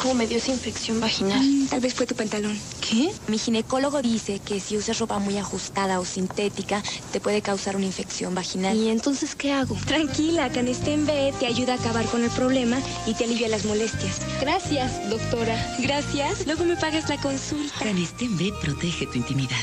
cómo me dio esa infección vaginal. Mm, tal vez fue tu pantalón. ¿Qué? Mi ginecólogo dice que si usas ropa muy ajustada o sintética, te puede causar una infección vaginal. ¿Y entonces qué hago? Tranquila, Canesten B te ayuda a acabar con el problema y te alivia las molestias. Gracias, doctora. Gracias. Luego me pagas la consulta. Canesten B protege tu intimidad.